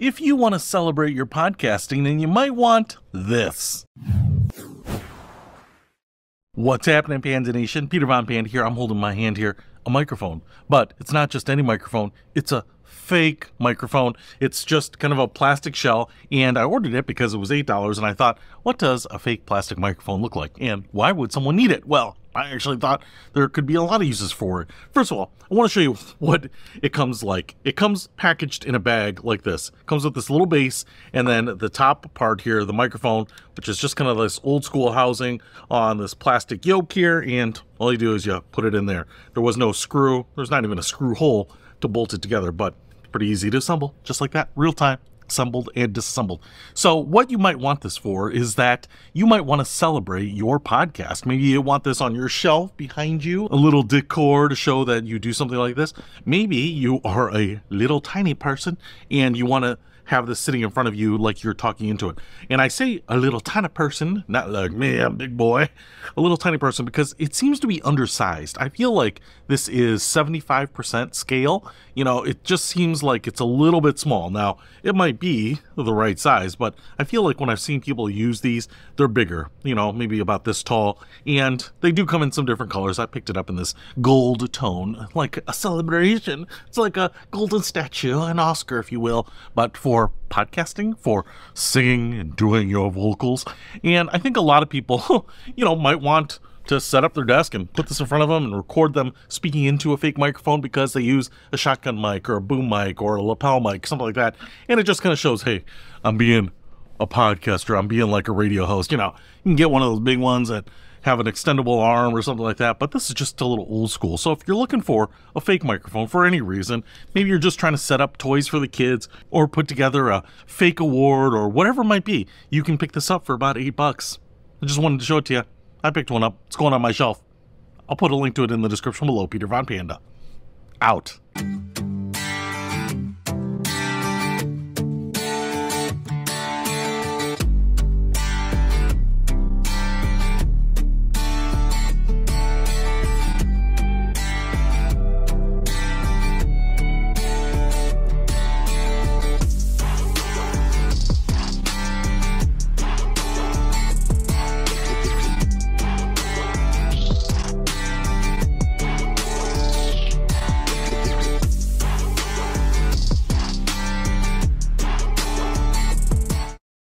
If you want to celebrate your podcasting, then you might want this. What's happening, Panda Nation? Peter Von Panda here. I'm holding my hand here, a microphone. But it's not just any microphone, it's a fake microphone. It's just kind of a plastic shell, and I ordered it because it was $8, and I thought, what does a fake plastic microphone look like? And why would someone need it? Well, I actually thought there could be a lot of uses for it. First of all, I want to show you what it comes like. It comes packaged in a bag like this. It comes with this little base, and then the top part here, the microphone, which is just kind of this old school housing on this plastic yoke here, and all you do is you put it in there. There was no screw. There's not even a screw hole to bolt it together, but pretty easy to assemble, just like that, real time assembled and disassembled. So, what you might want this for is that you might want to celebrate your podcast. Maybe you want this on your shelf behind you, a little decor to show that you do something like this. Maybe you are a little tiny person and you want to have this sitting in front of you like you're talking into it. And I say a little tiny person, not like me, I'm big boy, a little tiny person because it seems to be undersized. I feel like this is 75% scale. You know, it just seems like it's a little bit small. Now, it might be the right size, but I feel like when I've seen people use these, they're bigger, you know, maybe about this tall. And they do come in some different colors. I picked it up in this gold tone, like a celebration. It's like a golden statue, an Oscar, if you will, but for for podcasting, for singing and doing your vocals. And I think a lot of people, you know, might want to set up their desk and put this in front of them and record them speaking into a fake microphone because they use a shotgun mic or a boom mic or a lapel mic, something like that. And it just kind of shows, hey, I'm being a podcaster. I'm being like a radio host. You know, you can get one of those big ones that have an extendable arm or something like that, but this is just a little old school. So if you're looking for a fake microphone for any reason, maybe you're just trying to set up toys for the kids or put together a fake award or whatever it might be, you can pick this up for about eight bucks. I just wanted to show it to you. I picked one up. It's going on my shelf. I'll put a link to it in the description below. Peter Von Panda. Out.